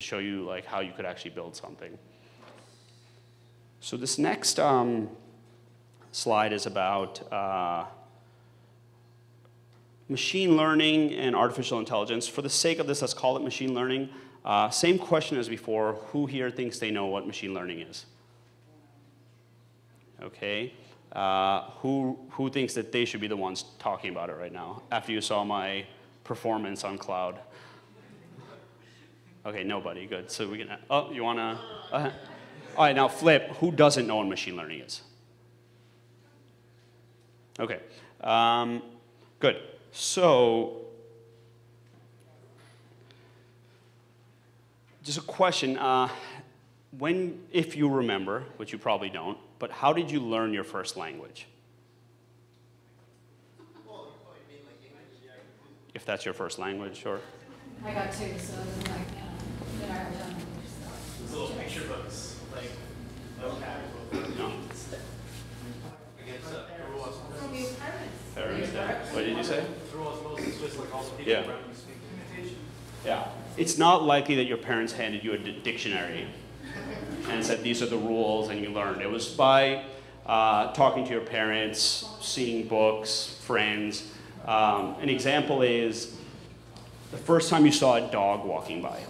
show you like how you could actually build something. So this next um, slide is about uh, machine learning and artificial intelligence. For the sake of this, let's call it machine learning. Uh, same question as before, who here thinks they know what machine learning is? Okay. Uh, who, who thinks that they should be the ones talking about it right now after you saw my performance on cloud? Okay, nobody, good. So we can, oh, you wanna, uh, all right, now flip, who doesn't know what machine learning is? Okay, um, good. So, just a question, uh, when, if you remember, which you probably don't, but how did you learn your first language? If that's your first language, sure. I got two, so it was like, that I have done stuff. These little picture books, like notepad. No. Against uh, through us, From your parents. Parents, yeah. What did you say? through osmosis, just like all the people Yeah. around you speak imitation. Yeah. It's not likely that your parents handed you a dictionary and said these are the rules and you learned. It was by uh, talking to your parents, seeing books, friends. Um, an example is the first time you saw a dog walking by.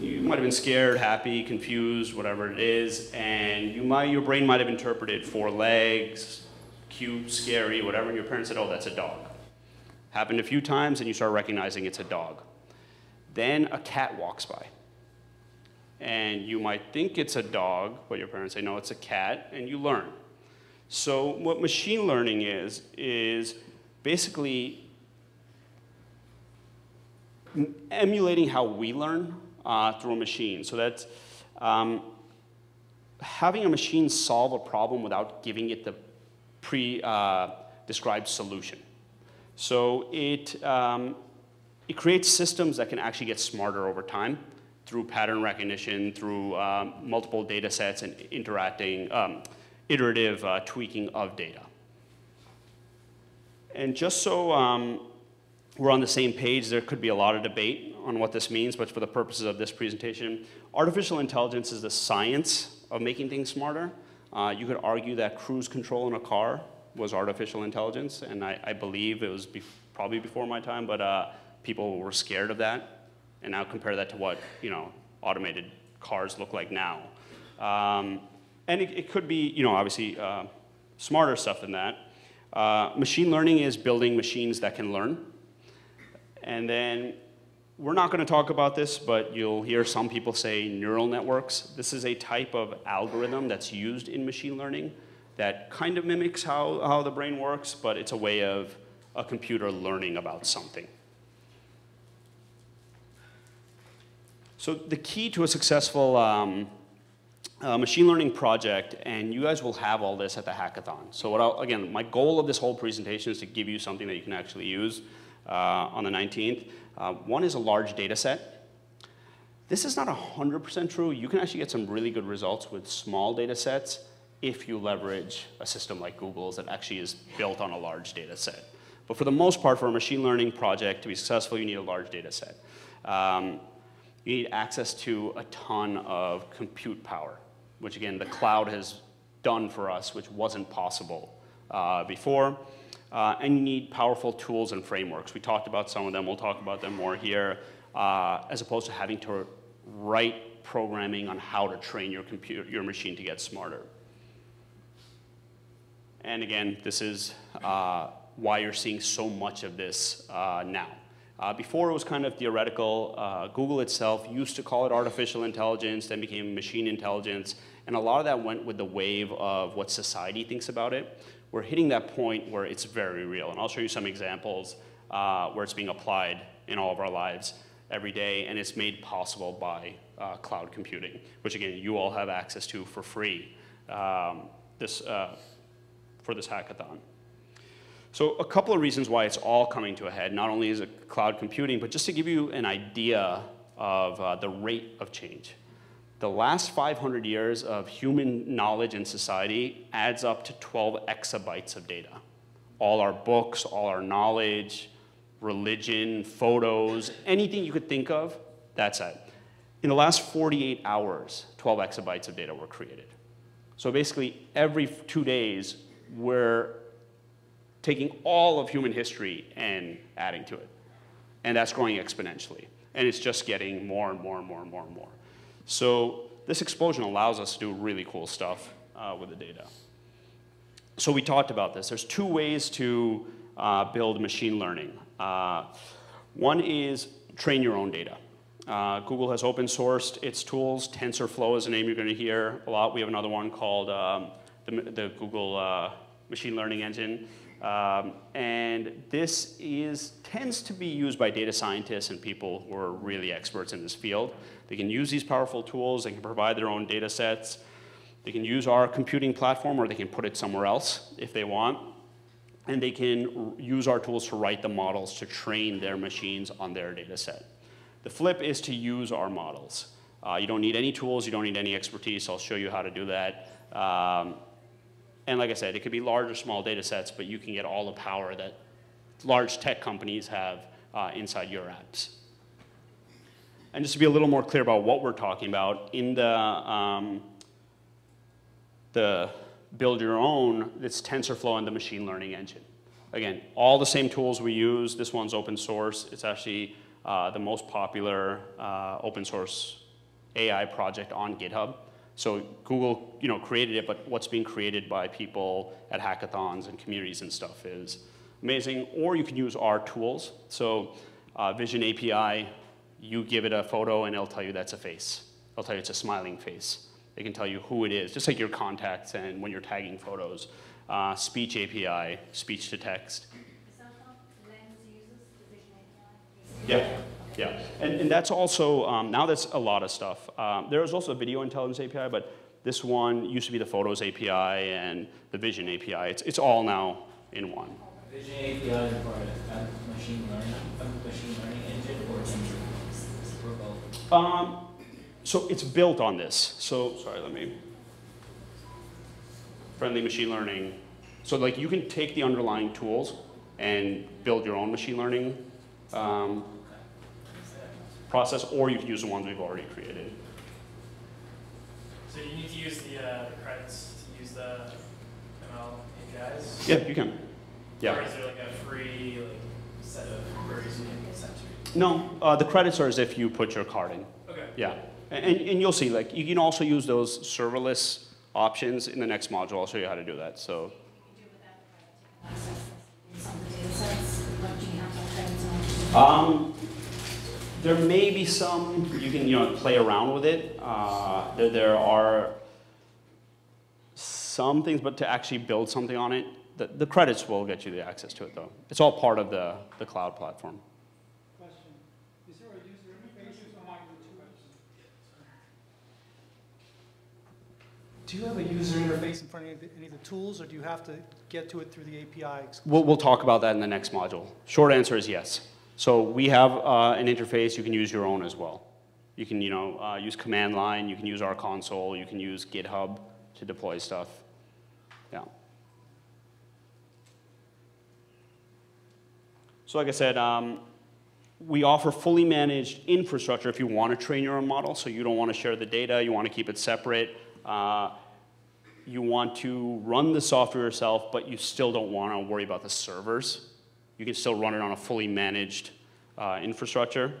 You might have been scared, happy, confused, whatever it is, and you might, your brain might have interpreted four legs, cute, scary, whatever, and your parents said, oh, that's a dog. Happened a few times, and you start recognizing it's a dog. Then a cat walks by. And you might think it's a dog, but your parents say, no, it's a cat, and you learn. So, what machine learning is, is basically emulating how we learn uh, through a machine. So, that's um, having a machine solve a problem without giving it the pre uh, described solution. So, it, um, it creates systems that can actually get smarter over time through pattern recognition, through um, multiple data sets, and interacting, um, iterative uh, tweaking of data. And just so um, we're on the same page, there could be a lot of debate on what this means, but for the purposes of this presentation, artificial intelligence is the science of making things smarter. Uh, you could argue that cruise control in a car was artificial intelligence, and I, I believe it was be probably before my time, but uh, people were scared of that. And now compare that to what you know automated cars look like now. Um, and it, it, could be, you know, obviously uh, smarter stuff than that. Uh, machine learning is building machines that can learn. And then we're not going to talk about this, but you'll hear some people say neural networks. This is a type of algorithm that's used in machine learning that kind of mimics how, how the brain works, but it's a way of a computer learning about something. So the key to a successful um, uh, machine learning project, and you guys will have all this at the hackathon. So what I'll, again, my goal of this whole presentation is to give you something that you can actually use uh, on the 19th. Uh, one is a large data set. This is not 100% true. You can actually get some really good results with small data sets if you leverage a system like Google's that actually is built on a large data set. But for the most part, for a machine learning project to be successful, you need a large data set. Um, you need access to a ton of compute power, which again, the cloud has done for us, which wasn't possible uh, before. Uh, and you need powerful tools and frameworks. We talked about some of them, we'll talk about them more here, uh, as opposed to having to write programming on how to train your, computer, your machine to get smarter. And again, this is uh, why you're seeing so much of this uh, now. Uh, before it was kind of theoretical. Uh, Google itself used to call it artificial intelligence, then became machine intelligence, and a lot of that went with the wave of what society thinks about it. We're hitting that point where it's very real, and I'll show you some examples uh, where it's being applied in all of our lives every day, and it's made possible by uh, cloud computing, which again, you all have access to for free um, this, uh, for this hackathon. So a couple of reasons why it's all coming to a head, not only is it cloud computing, but just to give you an idea of uh, the rate of change. The last 500 years of human knowledge and society adds up to 12 exabytes of data. All our books, all our knowledge, religion, photos, anything you could think of, that's it. In the last 48 hours, 12 exabytes of data were created. So basically, every two days, we're taking all of human history and adding to it. And that's growing exponentially. And it's just getting more and more and more and more and more. So this explosion allows us to do really cool stuff uh, with the data. So we talked about this. There's two ways to uh, build machine learning. Uh, one is train your own data. Uh, Google has open sourced its tools. TensorFlow is a name you're going to hear a lot. We have another one called um, the, the, Google uh, Machine Learning Engine. Um, and this is, tends to be used by data scientists and people who are really experts in this field. They can use these powerful tools, they can provide their own data sets, they can use our computing platform or they can put it somewhere else if they want. And they can use our tools to write the models to train their machines on their data set. The flip is to use our models. Uh, you don't need any tools, you don't need any expertise. I'll show you how to do that. Um, and like I said, it could be large or small data sets, but you can get all the power that large tech companies have uh, inside your apps. And just to be a little more clear about what we're talking about, in the, um, the build your own, it's TensorFlow and the machine learning engine. Again, all the same tools we use. This one's open source. It's actually uh, the most popular uh, open source AI project on GitHub. So Google, you know, created it, but what's being created by people at hackathons and communities and stuff is amazing. Or you can use our tools. So uh, Vision API, you give it a photo and it'll tell you that's a face. It'll tell you it's a smiling face. It can tell you who it is, just like your contacts and when you're tagging photos. Uh, speech API, speech to text. Is that what Lens uses, the Vision API? Yeah. Yeah, and, and that's also, um, now that's a lot of stuff. Um, there is also a video intelligence API, but this one used to be the Photos API and the Vision API. It's, it's all now in one. Vision API is part of machine learning, machine learning engine or tensor or both? Um, so it's built on this. So, sorry, let me. Friendly machine learning. So like you can take the underlying tools and build your own machine learning um, process, or you can use the ones we've already created. So you need to use the, uh, the credits to use the ML APIs? Yeah, you can. Yeah. Or is there like a free like set of queries you can send to? No, uh, the credits are as if you put your card in. Okay. Yeah, and, and you'll see, like, you can also use those serverless options in the next module. I'll show you how to do that, so. Do with that, access some of the data sets, what do you have to credits on? Um, there may be some, you can, you know, play around with it. Uh, there, there are some things, but to actually build something on it, the, the credits will get you the access to it, though. It's all part of the, the cloud platform. Question, is there a user interface Do you have a user interface in front of any of the- any of the tools, or do you have to get to it through the API? We'll, we'll talk about that in the next module. Short answer is yes. So we have uh, an interface, you can use your own as well. You can, you know, uh, use command line, you can use our console, you can use GitHub to deploy stuff. Yeah. So like I said, um, we offer fully managed infrastructure if you want to train your own model, so you don't want to share the data, you want to keep it separate. Uh, you want to run the software yourself, but you still don't want to worry about the servers. You can still run it on a fully managed uh, infrastructure.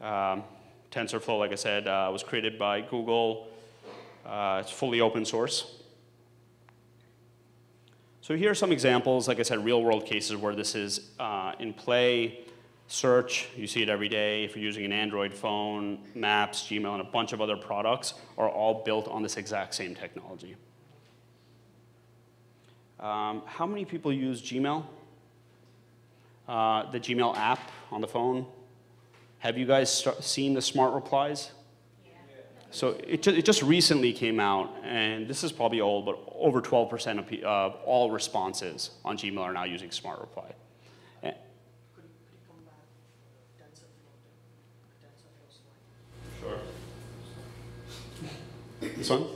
Um, TensorFlow, like I said, uh, was created by Google. Uh, it's fully open source. So here are some examples, like I said, real world cases where this is uh, in play. Search, you see it every day. If you're using an Android phone, Maps, Gmail, and a bunch of other products are all built on this exact same technology. Um, how many people use Gmail? Uh, the Gmail app on the phone? Have you guys start, seen the smart replies? So it, ju- it just recently came out, and this is probably old, but over 12% of pe- uh, all responses on Gmail are now using smart reply. Sure. This one? What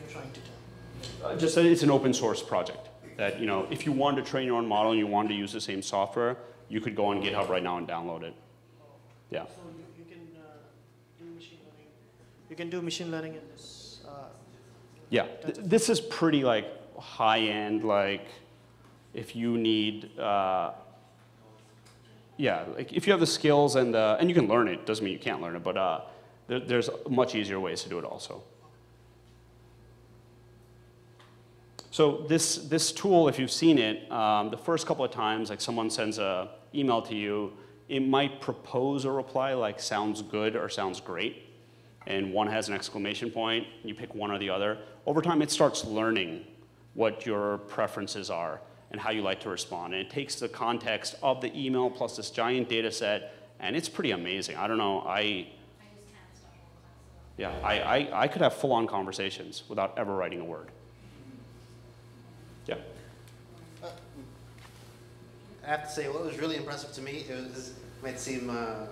you're trying to tell? Uh, just that it's an open source project. That you know, if you wanted to train your own model and you wanted to use the same software, you could go on GitHub right now and download it. Yeah. So you, you can uh, do machine learning, you can do machine learning in this, uh, Yeah, th- this is pretty like high end, like if you need, uh, yeah, like if you have the skills and the, and you can learn it, doesn't mean you can't learn it, but uh, there, there's much easier ways to do it also. So this, this tool, if you've seen it, um, the first couple of times, like someone sends a email to you, it might propose a reply like sounds good or sounds great, and one has an exclamation point, you pick one or the other. Over time, it starts learning what your preferences are and how you like to respond. And it takes the context of the email plus this giant data set, and it's pretty amazing. I don't know, I, I just can't stop all yeah, I, I, I could have full-on conversations without ever writing a word. Yeah. I have to say, what was really impressive to me, it was, it might seem uh,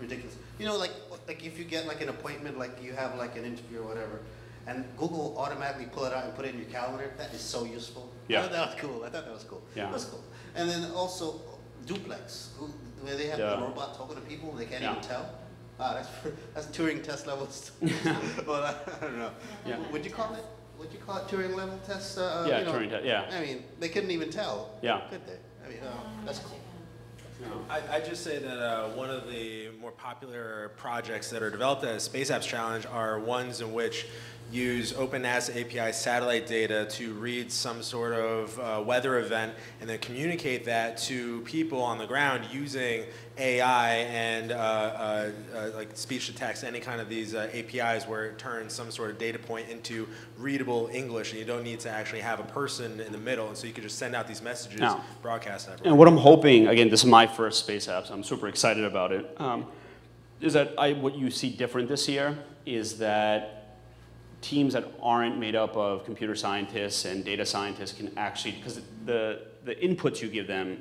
ridiculous. You know, like, like if you get like an appointment, like you have like an interview or whatever, and Google automatically pull it out and put it in your calendar, that is so useful. Yeah. I thought that was cool. I thought that was cool. Yeah. That was cool. And then also Duplex, where they have Yeah. the robot talking to people, they can't Yeah. even tell. Ah, that's, that's Turing test levels. well, I, I don't know. Yeah. Would you call it, would you call it Turing level tests? Uh, Yeah, you know, Turing test, yeah. I mean, they couldn't even tell. Yeah. Could they? I mean, uh, that's cool. I, I just say that uh, one of the more popular projects that are developed as Space Apps Challenge are ones in which use OpenNASA API satellite data to read some sort of uh, weather event and then communicate that to people on the ground using AI and uh, uh, uh, like speech to text, any kind of these uh, APIs where it turns some sort of data point into readable English and you don't need to actually have a person in the middle and so you can just send out these messages, No. broadcast everywhere. And what I'm hoping, again, this is my first space app, so I'm super excited about it. Um, is that I, what you see different this year is that teams that aren't made up of computer scientists and data scientists can actually, because the, the inputs you give them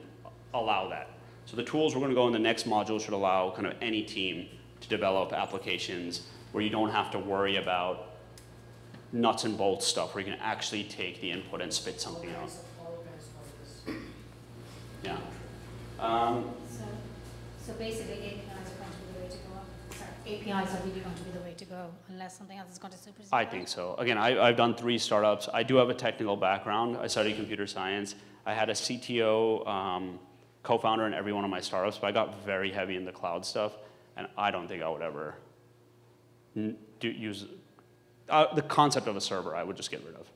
allow that. So the tools we're going to go in the next module should allow kind of any team to develop applications where you don't have to worry about nuts and bolts stuff, where you can actually take the input and spit something out. Yeah. Um, So, so basically APIs are going to be the way to go. Sorry, APIs are really going to be the way to go unless something else is going to supersede. I think so. Again, I, I've done three startups. I do have a technical background. I studied computer science. I had a CTO um, co-founder in every one of my startups, but I got very heavy in the cloud stuff, and I don't think I would ever n- do, use uh, the concept of a server. I would just get rid of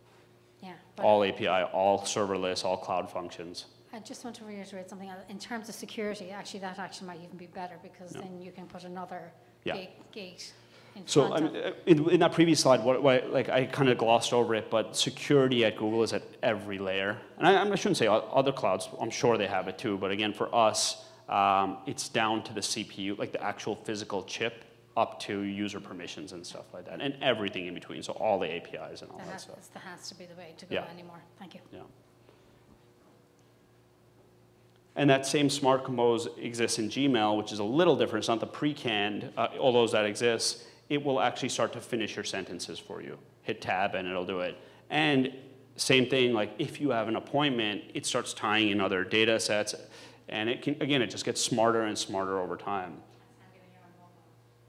Yeah. all API, all serverless, all cloud functions. I just want to reiterate something. else. In terms of security, actually, that action might even be better because Yeah. then you can put another Yeah. So I mean, in, in that previous slide, what, what, like I kind of glossed over it, but security at Google is at every layer. And I, I shouldn't say other clouds. I'm sure they have it too. But again, for us, um, it's down to the CPU, like the actual physical chip, up to user permissions and stuff like that, and everything in between. So all the APIs and all That that has, stuff. that has to be the way to go Yeah. anymore. Thank you. Yeah. And that same Smart Compose exists in Gmail, which is a little different. It's not the pre-canned, uh, all those that exist. It will actually start to finish your sentences for you. Hit tab and it'll do it. And same thing, like if you have an appointment, it starts tying in other data sets. And it can, again, it just gets smarter and smarter over time.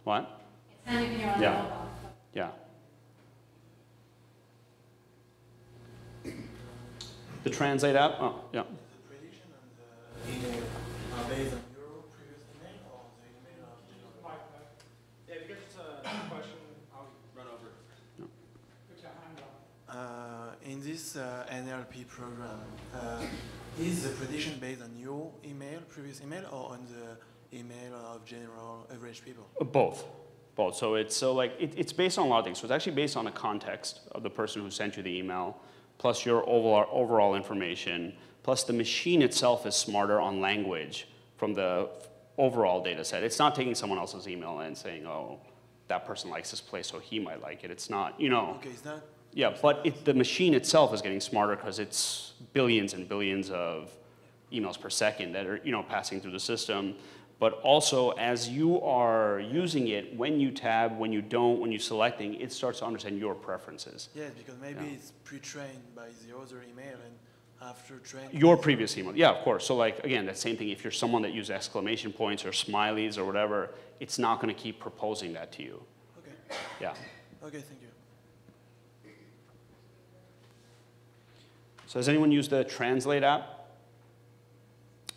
What? It's handy when you're on Yeah. Yeah. The Translate app, oh, yeah. Uh, have a question, I'll run over. Uh, in this uh, NLP program, uh, is the prediction based on your email, previous email, or on the email of general average people? Both, both. So it's so like it, it's based on a lot of things. So it's actually based on the context of the person who sent you the email, plus your overall overall information, plus the machine itself is smarter on language from the overall data set. It's not taking someone else's email and saying, oh, that person likes this place, so he might like it. It's not, you know. Okay, it's not. Yeah, but it, the machine itself is getting smarter because it's billions and billions of emails per second that are you know passing through the system. But also, as you are using it, when you tab, when you don't, when you're selecting, it starts to understand your preferences. Yes, because maybe Yeah. it's pre-trained by the other email, and after training? Your previous email, yeah, of course. So like, again, that same thing, if you're someone that uses exclamation points or smileys or whatever, it's not gonna keep proposing that to you. Okay, Yeah. okay, thank you. So has anyone used the Translate app?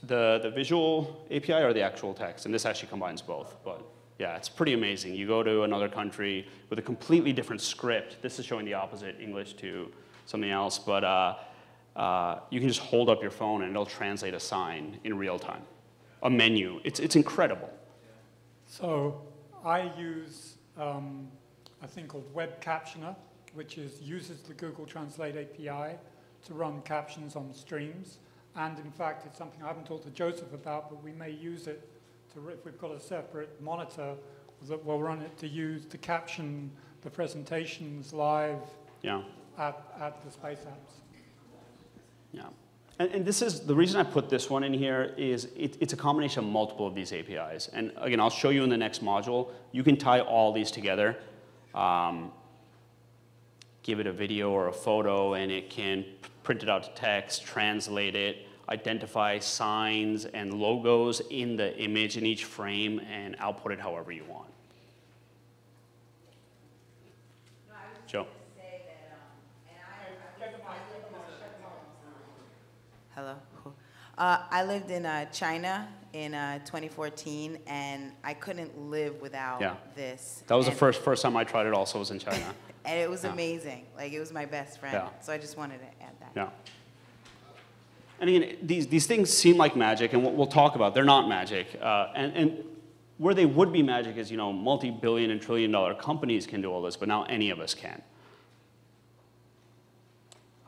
The, the visual API or the actual text? And this actually combines both, but yeah, it's pretty amazing. You go to another country with a completely different script. This is showing the opposite English to something else, but uh, uh, you can just hold up your phone and it'll translate a sign in real time, a menu. It's, it's incredible. So I use um, a thing called Web Captioner, which is uses the Google Translate API to run captions on streams. And in fact, it's something I haven't talked to Joseph about, but we may use it to, if we've got a separate monitor, that we'll run it to use to caption the presentations live Yeah. at, at the Space Apps. Yeah. And, and this is, the reason I put this one in here is it, it's a combination of multiple of these APIs. And again, I'll show you in the next module. You can tie all these together, um, give it a video or a photo, and it can print it out to text, translate it, identify signs and logos in the image in each frame, and output it however you want. Hello. Uh, I lived in uh, China in uh, 2014, and I couldn't live without Yeah. this. That was the first, first time I tried it also was in China. And it was Yeah. amazing. Like, it was my best friend. Yeah. So I just wanted to add that. Yeah. And again, these, these things seem like magic, and what we'll talk about, they're not magic. Uh, and, and where they would be magic is, you know, multi-billion and trillion dollar companies can do all this, but now any of us can.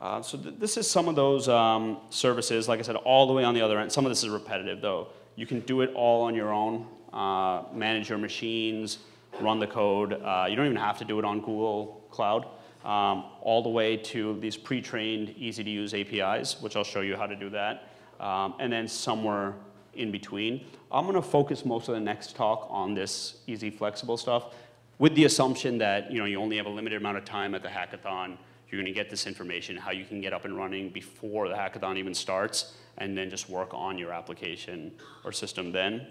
Uh, so th- this is some of those um, services, like I said, all the way on the other end. Some of this is repetitive, though. You can do it all on your own, uh, manage your machines, run the code. Uh, you don't even have to do it on Google Cloud. Um, all the way to these pre-trained, easy-to-use APIs, which I'll show you how to do that, um, and then somewhere in between. I'm going to focus most of the next talk on this easy, flexible stuff, with the assumption that you know you only have a limited amount of time at the hackathon. You're going to get this information, how you can get up and running before the hackathon even starts, and then just work on your application or system then.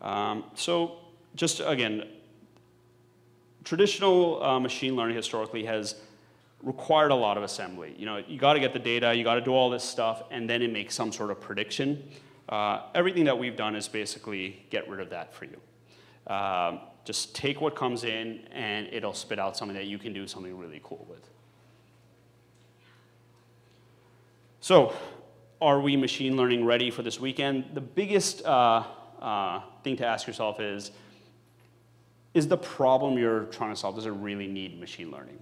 Um, so just again, traditional uh, machine learning historically has required a lot of assembly. You know, you got to get the data, you got to do all this stuff, and then it makes some sort of prediction. Uh, everything that we've done is basically get rid of that for you. Um, just take what comes in, and it'll spit out something that you can do something really cool with. So, are we machine learning ready for this weekend? The biggest uh, uh, thing to ask yourself is, is the problem you're trying to solve, does it really need machine learning?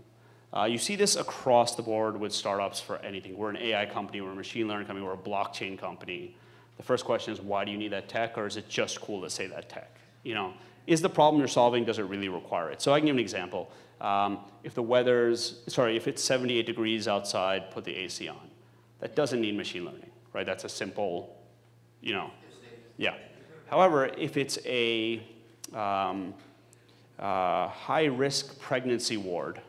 Uh, you see this across the board with startups for anything. We're an AI company, we're a machine learning company, we're a blockchain company. The first question is, why do you need that tech, or is it just cool to say that tech? You know, is the problem you're solving, does it really require it? So I can give an example. Um, if the weather's, sorry, if it's 78 degrees outside, put the AC on. That doesn't need machine learning, right? That's a simple, you know, yeah. However, if it's a um, uh, high-risk pregnancy ward,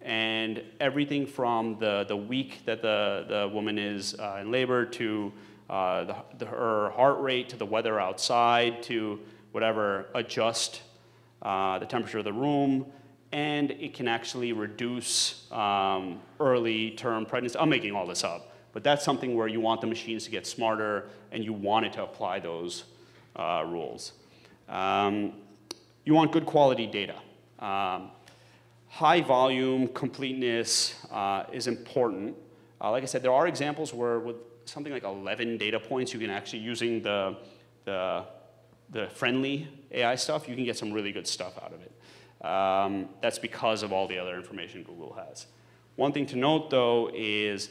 and everything from the, the week that the, the woman is uh, in labor to uh, the, the, her heart rate to the weather outside to whatever, adjust uh, the temperature of the room, and it can actually reduce um, early term pregnancy. I'm making all this up, but that's something where you want the machines to get smarter and you want it to apply those uh, rules. Um, you want good quality data. Um, high volume, completeness uh, is important. Uh, like I said, there are examples where with something like 11 data points, you can actually, using the, the, the friendly AI stuff, you can get some really good stuff out of it. Um, that's because of all the other information Google has. One thing to note, though, is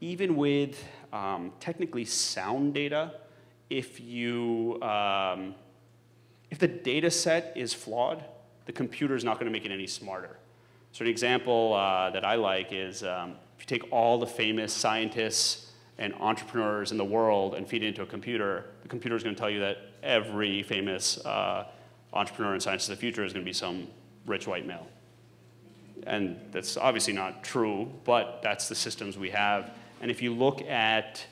even with um, technically sound data, if you um, if the data set is flawed, the computer is not going to make it any smarter. So an example uh, that I like is um, if you take all the famous scientists and entrepreneurs in the world and feed it into a computer, the computer is going to tell you that every famous uh, entrepreneur and scientist of the future is going to be some rich white male. And that's obviously not true, but that's the systems we have. And if you look at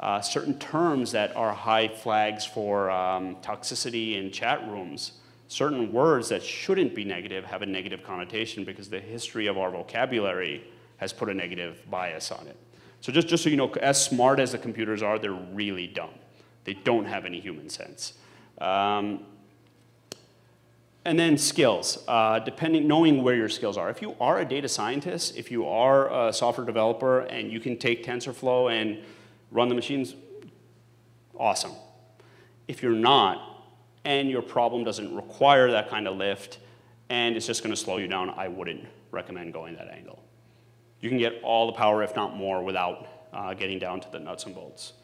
uh, certain terms that are high flags for um, toxicity in chat rooms, certain words that shouldn't be negative have a negative connotation because the history of our vocabulary has put a negative bias on it. So just, just so you know, as smart as the computers are, they're really dumb. They don't have any human sense. Um, and then skills, uh, depending, knowing where your skills are. If you are a data scientist, if you are a software developer and you can take TensorFlow and run the machines, awesome. If you're not, and your problem doesn't require that kind of lift, and it's just gonna slow you down, I wouldn't recommend going that angle. You can get all the power, if not more, without uh, getting down to the nuts and bolts.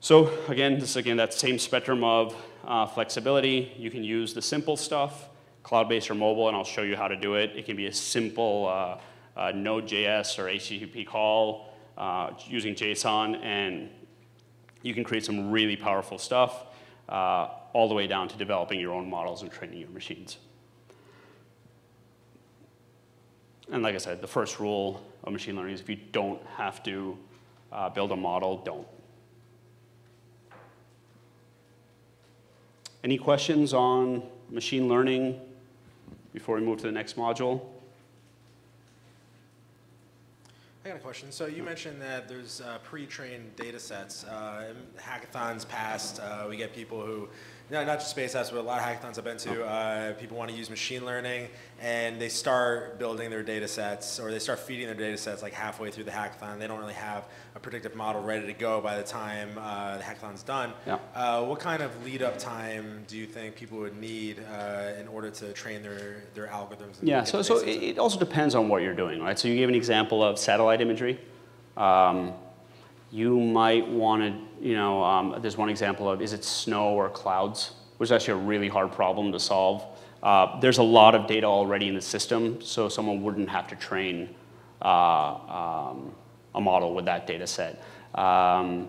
So again, this is again that same spectrum of uh, flexibility. You can use the simple stuff, cloud-based or mobile, and I'll show you how to do it. It can be a simple uh, uh, Node.js or HTTP call uh, using JSON, and you can create some really powerful stuff uh, all the way down to developing your own models and training your machines. And like I said, the first rule of machine learning is if you don't have to uh, build a model, don't. Any questions on machine learning before we move to the next module? I got a question. So you mentioned that there's uh, pre-trained data sets. Uh, hackathons past, uh, we get people who no, not just space apps, but a lot of hackathons I've been to, uh, people want to use machine learning, and they start building their data sets, or they start feeding their data sets like halfway through the hackathon. They don't really have a predictive model ready to go by the time uh, the hackathon's done. Yeah. Uh, what kind of lead-up time do you think people would need uh, in order to train their, their algorithms? Yeah, so, so it, it also depends on what you're doing, right? So you gave an example of satellite imagery. Um, you might want to, you know, um, there's one example of is it snow or clouds, which is actually a really hard problem to solve. Uh, there's a lot of data already in the system, so someone wouldn't have to train uh, um, a model with that data set. Um,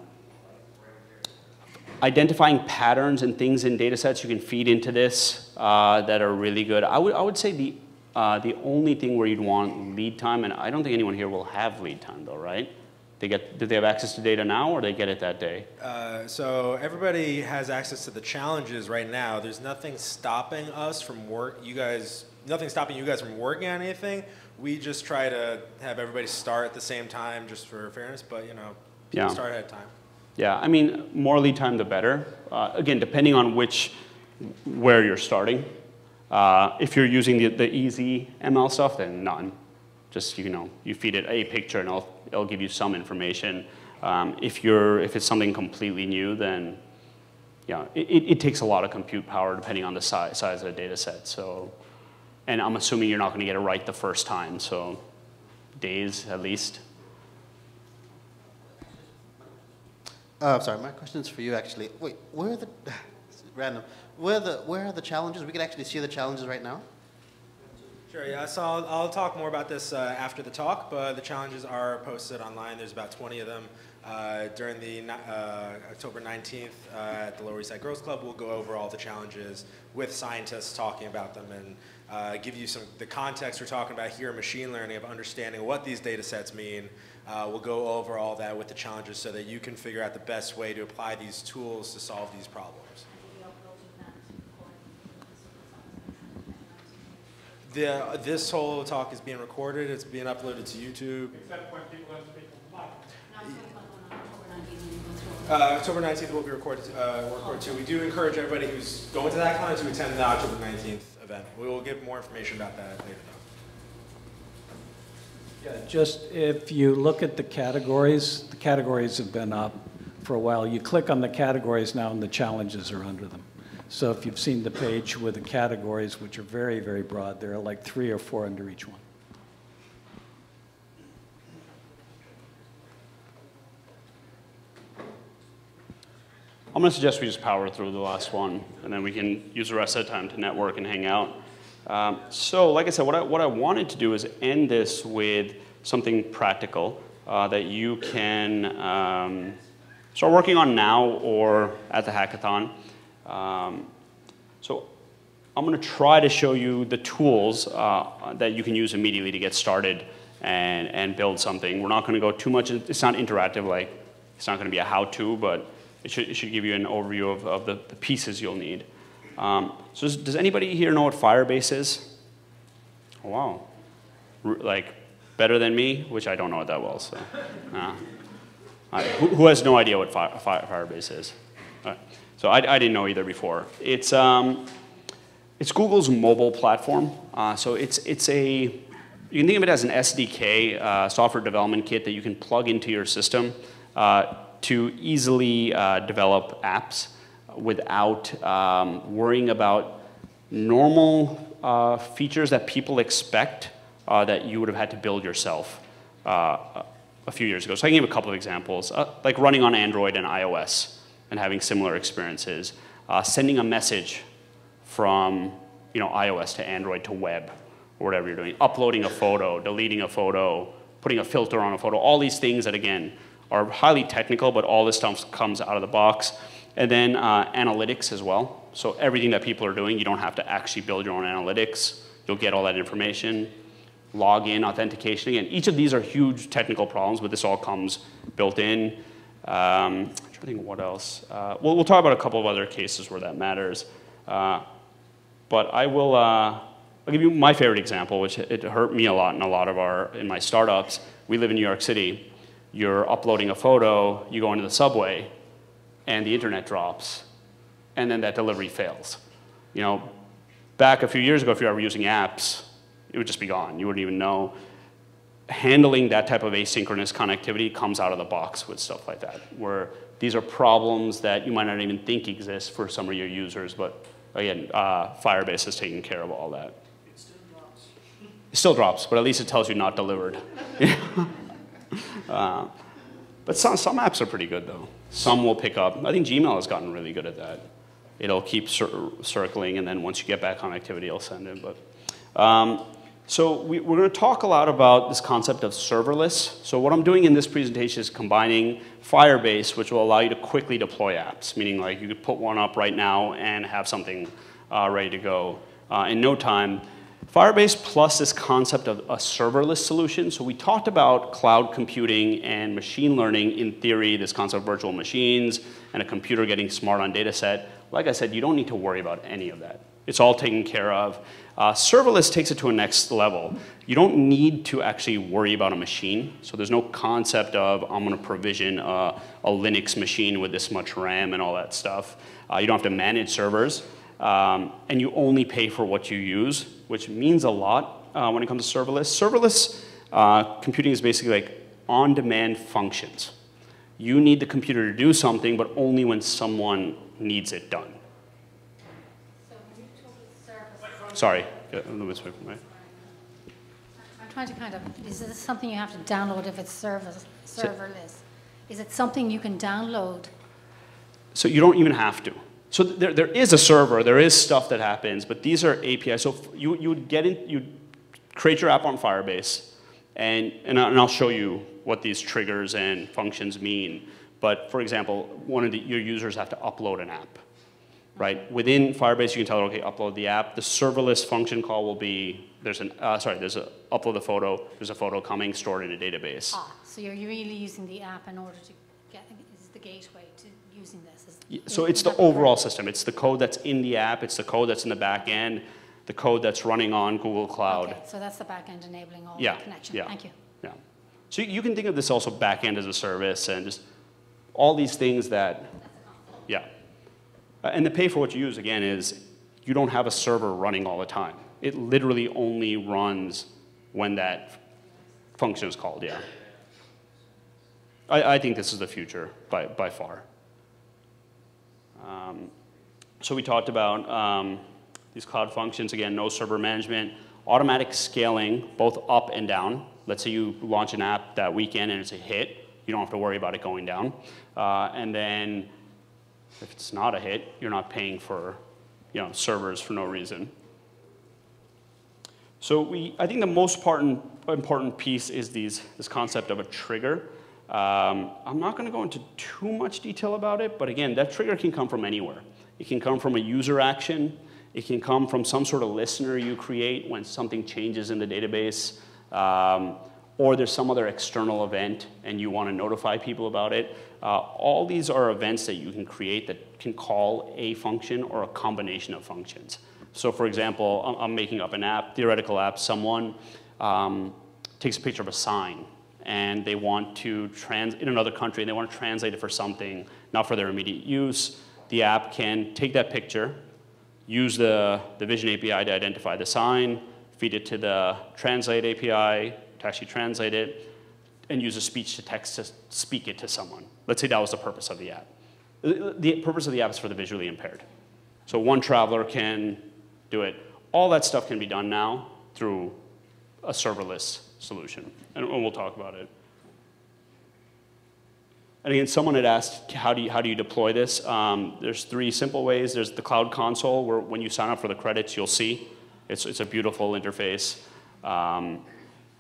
identifying patterns and things in data sets you can feed into this uh, that are really good. I would, I would say the, uh, the only thing where you'd want lead time, and I don't think anyone here will have lead time though, right? They get, do they have access to data now or they get it that day? Uh, so everybody has access to the challenges right now. There's nothing stopping us from work. You guys, nothing stopping you guys from working on anything. We just try to have everybody start at the same time, just for fairness. But you know, Yeah. start ahead of time. Yeah, I mean, more lead time, the better. Uh, again, depending on which, where you're starting. Uh, if you're using the, the easy ML stuff, then none. Just, you know, you feed it a picture and it'll, it'll give you some information. Um, if, you're, if it's something completely new, then yeah, it, it, takes a lot of compute power depending on the size, size of the data set. So, and I'm assuming you're not going to get it right the first time, so days at least. Uh, sorry, my question's for you actually. Wait, where are the, random, where are the, where are the challenges? We can actually see the challenges right now? Sure, yeah, so I'll, I'll talk more about this uh, after the talk, but the challenges are posted online. There's about 20 of them. Uh, during the uh, October 19th uh, at the Lower East Side Girls Club, we'll go over all the challenges with scientists talking about them and uh, give you some the context we're talking about here in machine learning of understanding what these data sets mean. Uh, we'll go over all that with the challenges so that you can figure out the best way to apply these tools to solve these problems. The, uh, this whole talk is being recorded. It's being uploaded to YouTube. Except when people don't speak on the. Uh, October 19th will be recorded, uh, recorded too. We do encourage everybody who's going to that con to attend the October 19th event. We will give more information about that later though. Yeah, just if you look at the categories, the categories have been up for a while. You click on the categories now and the challenges are under them. So if you've seen the page with the categories, which are very, very broad, there are like three or four under each one. I'm going to suggest we just power through the last one, and then we can use the rest of the time to network and hang out. Um, so, like I said, what I, what I wanted to do is end this with something practical uh, that you can um, start working on now or at the hackathon. Um, so, I'm going to try to show you the tools uh, that you can use immediately to get started and, and build something. We're not going to go too much, it's not interactive, like, it's not going to be a how-to, but it should, it should give you an overview of, of the, the pieces you'll need. Um, so does, does anybody here know what Firebase is? Oh, wow. R- like, better than me, which I don't know it that well, so. right, who, who has no idea what Fi- Fi- Firebase is? So I, I didn't know either before. It's, um, it's Google's mobile platform. Uh, so it's, it's a, you can think of it as an SDK, uh, software development kit that you can plug into your system uh, to easily uh, develop apps without um, worrying about normal uh, features that people expect uh, that you would have had to build yourself a few years ago. So I can give a couple of examples, like running on Android and iOS and having similar experiences, uh, sending a message from you know, iOS to Android to web, or whatever you're doing, uploading a photo, deleting a photo, putting a filter on a photo, all these things that, again, are highly technical, but all this stuff comes out of the box. And then uh, analytics as well. So everything that people are doing, you don't have to actually build your own analytics. You'll get all that information. Login, authentication. Again, each of these are huge technical problems, but this all comes built in. Um, I'm trying to think what else. Uh, we'll, we'll talk about a couple of other cases where that matters. Uh, but I will, uh, I'll give you my favorite example, which it hurt me a lot in a lot of our, in my startups. We live in New York City. You're uploading a photo, you go into the subway, and the internet drops, and then that delivery fails. You know, back a few years ago, if you were using apps, it would just be gone. You wouldn't even know. Handling that type of asynchronous connectivity comes out of the box with stuff like that, where these are problems that you might not even think exist for some of your users, but again, uh, Firebase is taking care of all that. It still drops. It still drops, but at least it tells you not delivered. uh, but some, some apps are pretty good, though. Some will pick up. I think Gmail has gotten really good at that. It'll keep cir- circling, and then once you get back on activity, it'll send it. But um, so we, we're going to talk a lot about this concept of serverless. So what I'm doing in this presentation is combining Firebase, which will allow you to quickly deploy apps, meaning like you could put one up right now and have something uh, ready to go uh, in no time. Firebase plus this concept of a serverless solution. So we talked about cloud computing and machine learning in theory, this concept of virtual machines and a computer getting smart on data set. Like I said, you don't need to worry about any of that. It's all taken care of. Uh, serverless takes it to a next level. You don't need to actually worry about a machine. So there's no concept of I'm going to provision a, a, Linux machine with this much RAM and all that stuff. Uh, you don't have to manage servers. Um, and you only pay for what you use, which means a lot uh, when it comes to serverless. Serverless uh, computing is basically like on-demand functions. You need the computer to do something, but only when someone needs it done. Sorry, a little bit from right. I'm trying to kind of, is this something you have to download if it's serverless? serverless? Is it something you can download? So you don't even have to. So there, there is a server, there is stuff that happens, but these are APIs. So you, you would get in, you create your app on Firebase, and, and I'll show you what these triggers and functions mean. But for example, one of the, your users have to upload an app, right? Within Firebase, you can tell it, okay, upload the app. The serverless function call will be, there's an, uh, sorry, there's a, upload the photo, there's a photo coming, stored in a database. Ah, so you're really using the app in order to get, is the gateway to using this? Is, So it's the overall system. It's the code that's in the app, it's the code that's in the back end, the code that's running on Google Cloud. Okay, so that's the back end enabling all Yeah, the connection. yeah. Thank you. Yeah. So you can think of this also back end as a service and just all these things that, yeah. Uh, And the pay for what you use, again, is you don't have a server running all the time. It literally only runs when that function is called, yeah. I, I think this is the future by, by far. Um, so we talked about um, these cloud functions, again, no server management, automatic scaling, both up and down. Let's say you launch an app that weekend and it's a hit, you don't have to worry about it going down. Uh, and then if it's not a hit, you're not paying for you know, servers for no reason. So we, I think the most important, important piece is these, this concept of a trigger. Um, I'm not going to go into too much detail about it, but again, that trigger can come from anywhere. It can come from a user action. It can come from some sort of listener you create when something changes in the database. Um, or there's some other external event and you want to notify people about it. Uh, all these are events that you can create that can call a function or a combination of functions. So for example, I'm, making up an app, theoretical app, someone um, takes a picture of a sign and they want to trans in another country and they want to translate it for something, not for their immediate use. The app can take that picture, use the, the Vision API to identify the sign, feed it to the Translate API to actually translate it, and use a speech to text to speak it to someone. Let's say that was the purpose of the app. The purpose of the app is for the visually impaired. So one traveler can do it. All that stuff can be done now through a serverless solution, and and we'll talk about it. And again, someone had asked, how do you, how do you deploy this? Um, there's three simple ways. There's the cloud console, where when you sign up for the credits, you'll see. It's, it's a beautiful interface. Um,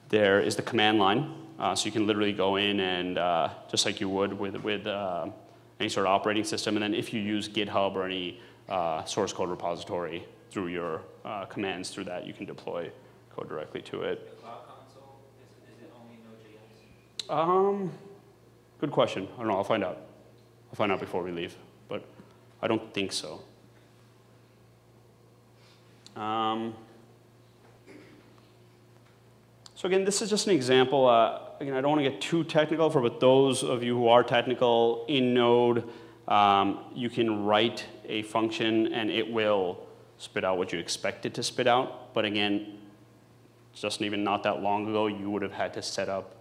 there is the command line, uh, so you can literally go in and, uh, just like you would with, with uh, any sort of operating system, and then if you use GitHub or any uh, source code repository through your uh, commands through that, you can deploy code directly to it. The cloud console, is, is it? Um, good question. I don't know. I'll find out. I'll find out before we leave, but I don't think so. Um, so again, this is just an example. Uh, again, I don't want to get too technical for, but those of you who are technical in Node, um, you can write a function and it will spit out what you expect it to spit out. But again, just even not that long ago, you would have had to set up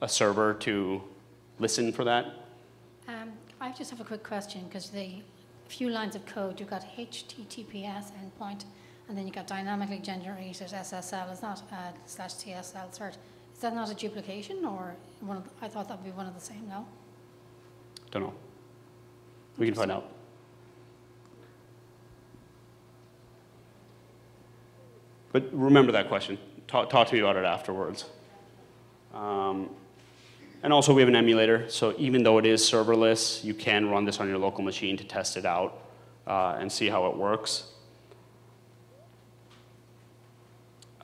a server to listen for that. Um, I just have a quick question, because the few lines of code, you've got HTTPS endpoint, and then you've got dynamically generated SSL, is not uh, slash TSL cert. Is that not a duplication, or one of, I thought that would be one of the same, no? Don't know. We can find out. But remember that question. Talk, talk to me about it afterwards. Um, and also, we have an emulator, so even though it is serverless, you can run this on your local machine to test it out uh, and see how it works.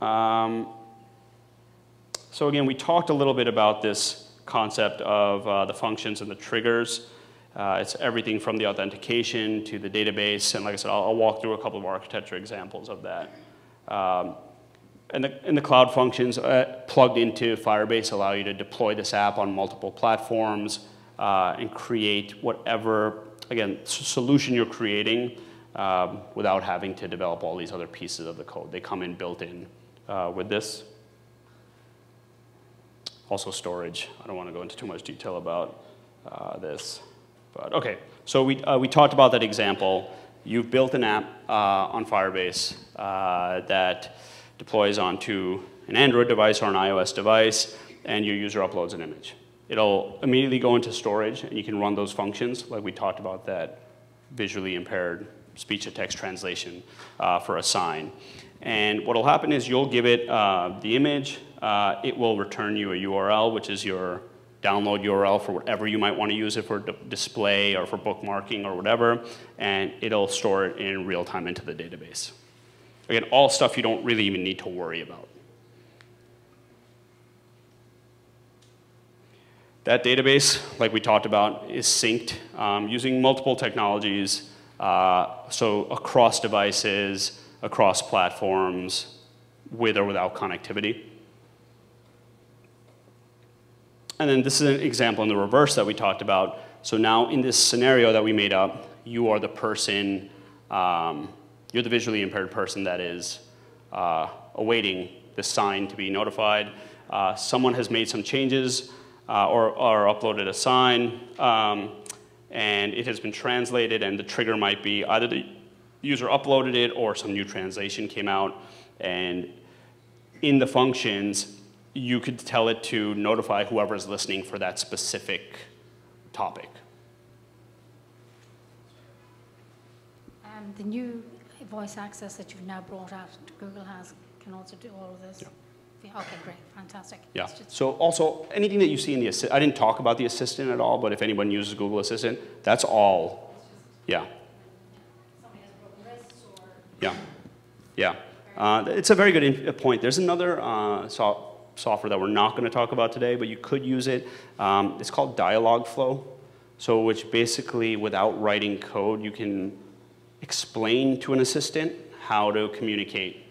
Um, so again, we talked a little bit about this concept of uh, the functions and the triggers. Uh, it's everything from the authentication to the database, and like I said, I'll, I'll walk through a couple of architecture examples of that. Um, and, the, and the cloud functions uh, plugged into Firebase allow you to deploy this app on multiple platforms uh, and create whatever, again, solution you're creating um, without having to develop all these other pieces of the code. They come in built in uh, with this. Also storage. I don't want to go into too much detail about uh, this. But okay, so we, uh, we talked about that example. You've built an app uh, on Firebase uh, that deploys onto an Android device or an iOS device, and your user uploads an image. It'll immediately go into storage, and you can run those functions, like we talked about that visually impaired speech-to-text translation uh, for a sign. And what will happen is you'll give it uh, the image, uh, it will return you a URL, which is your download URL for whatever you might want to use it for display or for bookmarking or whatever, and it'll store it in real time into the database. Again, all stuff you don't really even need to worry about. That database, like we talked about, is synced um, using multiple technologies, uh, so across devices, across platforms, with or without connectivity. And then this is an example in the reverse that we talked about. So now in this scenario that we made up, you are the person, um, you're the visually impaired person that is uh, awaiting the sign to be notified. Uh, someone has made some changes uh, or, or, uploaded a sign, um, and it has been translated, and the trigger might be either the user uploaded it or some new translation came out, and in the functions, you could tell it to notify whoever's listening for that specific topic. Um, the new voice access that you've now brought out, to Google has, can also do all of this? Yeah. Okay, great, fantastic. Yeah. So also, anything that you see in the assistant, I didn't talk about the assistant at all, but if anyone uses Google Assistant, that's all, yeah. Yeah, yeah. Uh, it's a very good point. There's another, uh, so software that we're not going to talk about today, but you could use it. Um, it's called Dialogflow. So, which basically, without writing code, you can explain to an assistant how to communicate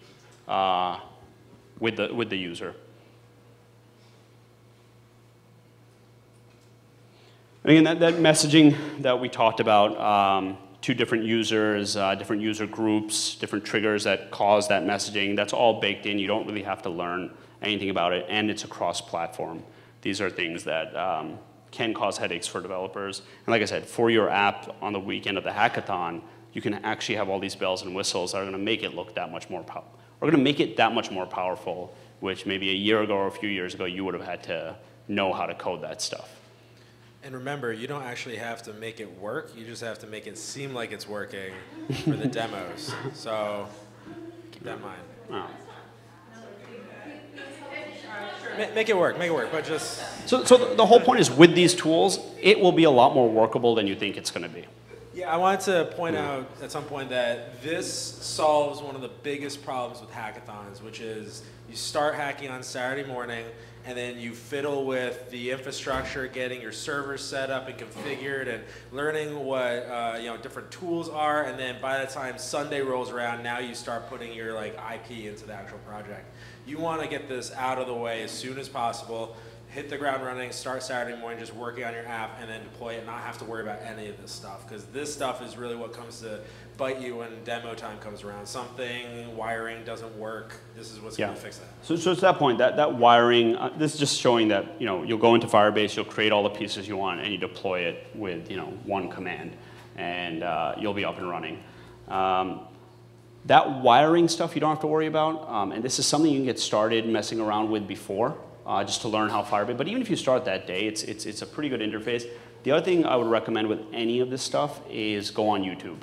uh, with, the, with the user. And again, that, that messaging that we talked about, um, two different users, uh, different user groups, different triggers that cause that messaging, that's all baked in. You don't really have to learn anything about it, and it's across platform. These are things that um, can cause headaches for developers. And like I said, for your app on the weekend of the hackathon, you can actually have all these bells and whistles that are going to make it look that much more powerful. We're going to make it that much more powerful, which maybe a year ago or a few years ago you would have had to know how to code that stuff. And remember, you don't actually have to make it work. You just have to make it seem like it's working for the demos. So keep that in mind. Oh. Wow. Make it work, make it work, but just So, so the- the whole point is with these tools, it will be a lot more workable than you think it's going to be. Yeah, I wanted to point out at some point that this solves one of the biggest problems with hackathons, which is you start hacking on Saturday morning and then you fiddle with the infrastructure, getting your servers set up and configured and learning what uh, you know different tools are, and then by the time Sunday rolls around, now you start putting your like IP into the actual project. You want to get this out of the way as soon as possible hit the ground running, start Saturday morning just working on your app, and then deploy it, not have to worry about any of this stuff. Because this stuff is really what comes to bite you when demo time comes around. Something, wiring doesn't work. This is what's Yeah. going to fix that. So, so it's that point, that, that wiring, uh, this is just showing that, you know, you'll go into Firebase, you'll create all the pieces you want, and you deploy it with, you know, one command, and uh, you'll be up and running. Um, that wiring stuff you don't have to worry about, um, and this is something you can get started messing around with before, uh, just to learn how Firebase, but even if you start that day, it's, it's, it's a pretty good interface. The other thing I would recommend with any of this stuff is go on YouTube.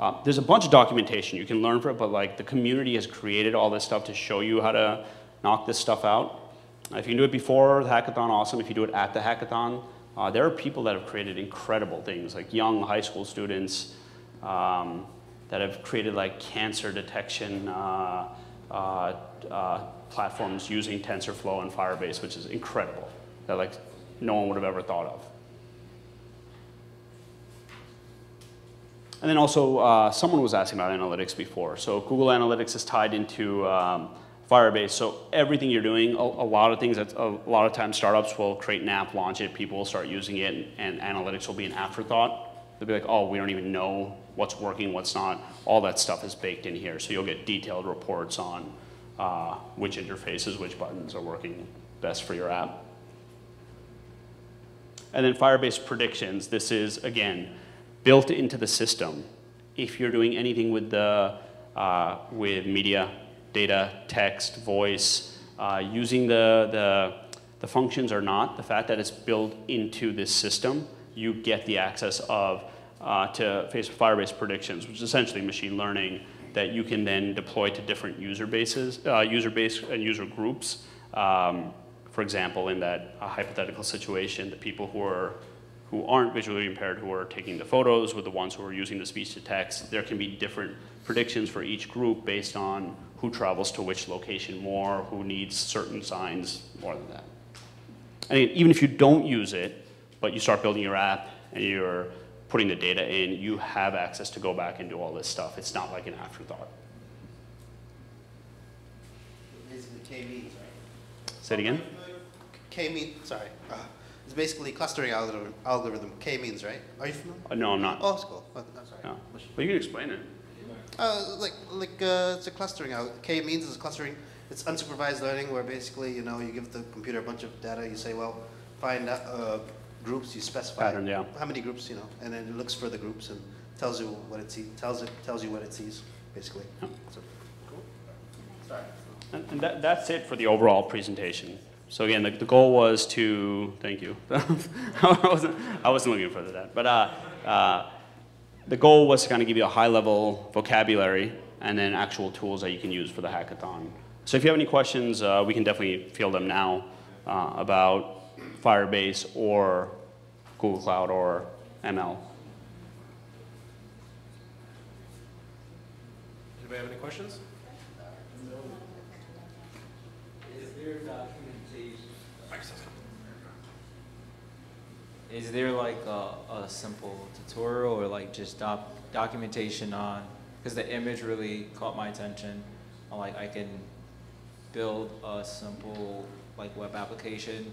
Uh, there's a bunch of documentation you can learn from it, but like the community has created all this stuff to show you how to knock this stuff out. If you can do it before the hackathon, awesome. If you do it at the hackathon, uh, there are people that have created incredible things, like young high school students um, that have created like cancer detection uh, uh, uh, platforms using TensorFlow and Firebase, which is incredible. That like no one would have ever thought of. And then also, uh, someone was asking about analytics before. So Google Analytics is tied into um, Firebase. So everything you're doing, a, a lot of things, that, a lot of times startups will create an app, launch it, people will start using it, and, and analytics will be an afterthought. They'll be like, oh, we don't even know what's working, what's not. All that stuff is baked in here. So you'll get detailed reports on uh, which interfaces, which buttons are working best for your app. And then Firebase predictions. This is, again, built into the system. If you're doing anything with the uh, with media, data, text, voice, uh, using the, the the functions or not, the fact that it's built into this system, you get the access of uh, to Facebook Firebase predictions, which is essentially machine learning that you can then deploy to different user bases, uh, user base and user groups. Um, for example, in that hypothetical situation, the people who are who aren't visually impaired who are taking the photos with the ones who are using the speech to text, there can be different predictions for each group based on who travels to which location more, who needs certain signs more than that. And even if you don't use it, but you start building your app and you're putting the data in, you have access to go back and do all this stuff. It's not like an afterthought. Basically K-means, right? Say it again? K-mean, sorry. Uh, it's basically clustering algorithm, algorithm, K-means, right? Are you familiar? Uh, no, I'm not. Oh, it's cool. Oh, I'm sorry. No. But you can explain it. Uh, like, like uh, it's a clustering. K-means is clustering. It's unsupervised learning where basically, you know, you give the computer a bunch of data, you say, well, find uh, groups, you specify Pattern, yeah. how many groups, you know, and then it looks for the groups and tells you what it sees, tells it, tells you what it sees, basically. Yeah. So, cool. Sorry. And, and that, that's it for the overall presentation. So again, the, the goal was to, thank you. I, wasn't, I wasn't looking for that. But uh, uh, the goal was to kind of give you a high level vocabulary and then actual tools that you can use for the hackathon. So if you have any questions, uh, we can definitely field them now uh, about Firebase or Google Cloud or ML. Anybody have any questions? Is there documentation is there like a, a simple tutorial or like just doc, documentation on, because the image really caught my attention, on like I can build a simple like web application,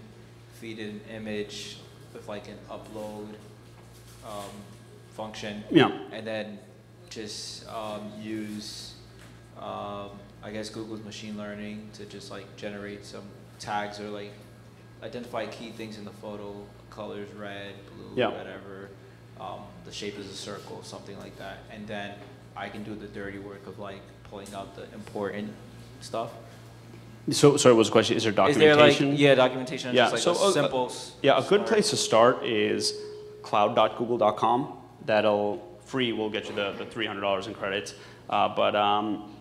feed an image with like an upload um, function. Yeah. And then just um, use, um, I guess Google's machine learning to just like generate some tags or like identify key things in the photo, colors red, blue, Yeah. whatever. Um, the shape is a circle, something like that. And then I can do the dirty work of like pulling out the important stuff. So, sorry, what was the question? Is there documentation? like, yeah, documentation, Yeah, like so, uh, a simple. Yeah, a good place to start is cloud.google.com. That'll free will get you the, the $300 in credits. Uh, but um,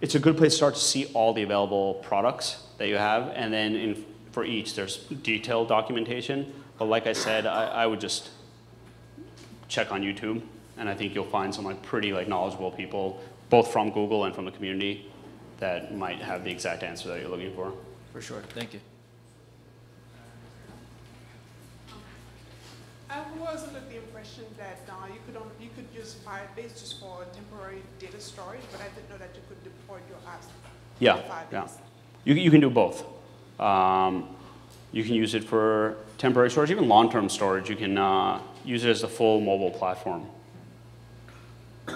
it's a good place to start to see all the available products that you have. And then in, for each, there's detailed documentation. But like I said, I, I would just check on YouTube. And I think you'll find some like pretty like knowledgeable people, both from Google and from the community, that might have the exact answer that you're looking for. For sure, thank you. I was under the impression that uh, you could only, you could use Firebase just for temporary data storage, but I didn't know that you could deploy your apps. Yeah, yeah. You, you can do both. Um, you can use it for temporary storage, even long-term storage. You can uh, use it as the full mobile platform. I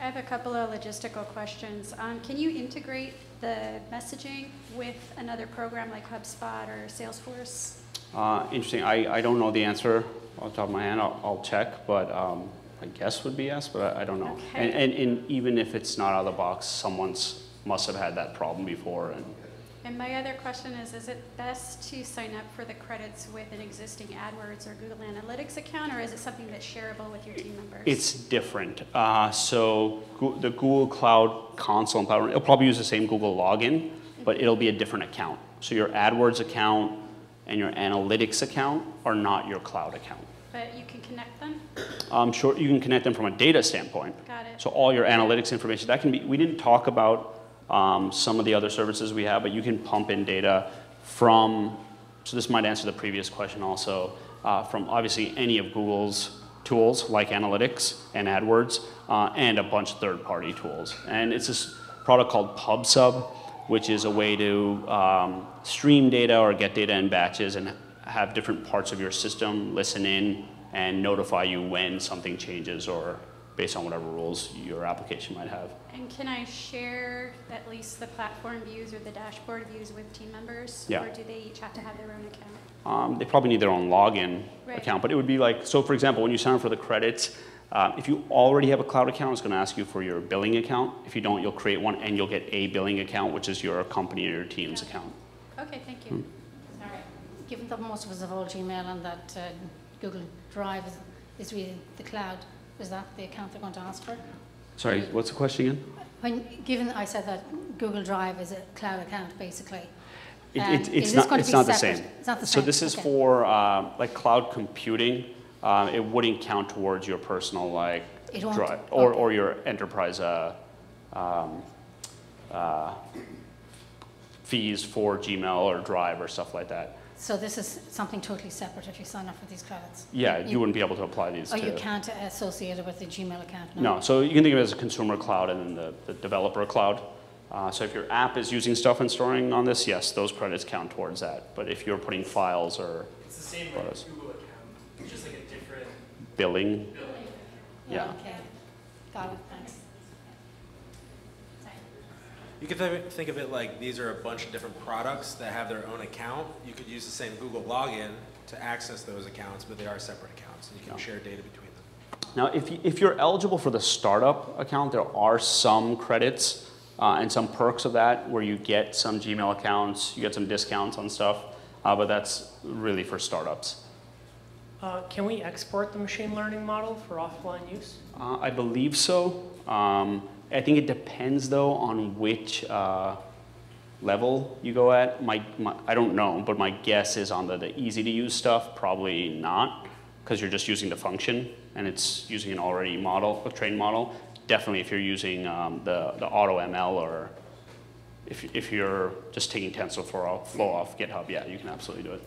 have a couple of logistical questions. Um, can you integrate the messaging with another program like HubSpot or Salesforce? Uh, interesting. I, I don't know the answer off the top of my head. I'll, I'll check, but um, I guess would be yes, but I, I don't know. Okay. And, and, and even if it's not out of the box, someone's must have had that problem before. And And my other question is, is it best to sign up for the credits with an existing AdWords or Google Analytics account, or is it something that's shareable with your team members? It's different. Uh, so the Google Cloud Console it'll probably use the same Google login, but it'll be a different account. So your AdWords account and your Analytics account are not your cloud account. But you can connect them? I'm sure you can connect them from a data standpoint. Got it. So all your analytics information, that can be, we didn't talk about um, some of the other services we have, but you can pump in data from, so this might answer the previous question also, uh, from obviously any of Google's tools like Analytics and AdWords, uh, and a bunch of third-party tools. And it's this product called PubSub, which is a way to um, stream data or get data in batches and have different parts of your system listen in and notify you when something changes or based on whatever rules your application might have. And can I share at least the platform views or the dashboard views with team members? Yeah. Or do they each have to have their own account? Um, they probably need their own login Right. account, but it would be like, so for example, when you sign up for the credits, uh, if you already have a cloud account, it's going to ask you for your billing account. If you don't, you'll create one and you'll get a billing account, which is your company or your team's account. Okay, thank Hmm. you. Sorry. Given that most of us have all Gmail and that uh, Google Drive is, is really the cloud, is that the account they're going to ask for? Sorry, what's the question again? When, given I said that Google Drive is a cloud account, basically, It, um, it, is it's not, it's not the same. It's not the So this is okay. for uh, like cloud computing. Uh, it wouldn't count towards your personal like drive or, Okay. or your enterprise uh, um, uh, fees for Gmail or Drive or stuff like that. So this is something totally separate if you sign up for these credits? Yeah, you wouldn't be able to apply these Oh, to. you can't associate it with the Gmail account? No, No, so you can think of it as a consumer cloud and then the, the developer cloud. Uh, so if your app is using stuff and storing on this, yes, those credits count towards that. But if you're putting files or It's the same What like is? Google account, it's just like a different billing, billing. yeah. Okay, got it, You could th- think of it like these are a bunch of different products that have their own account. You could use the same Google login to access those accounts, but they are separate accounts, and you can share data between them. Now, if, you, if you're eligible for the startup account, there are some credits uh, and some perks of that where you get some Gmail accounts, you get some discounts on stuff, uh, but that's really for startups. Uh, Can we export the machine learning model for offline use? Uh, I believe so. Um, I think it depends though on which uh, level you go at. My, my, I don't know, but my guess is on the, the easy to use stuff, probably not, because you're just using the function and it's using an already model, a trained model. Definitely if you're using um, the, the auto ML or if, if you're just taking TensorFlow off, flow off GitHub, yeah, you can absolutely do it.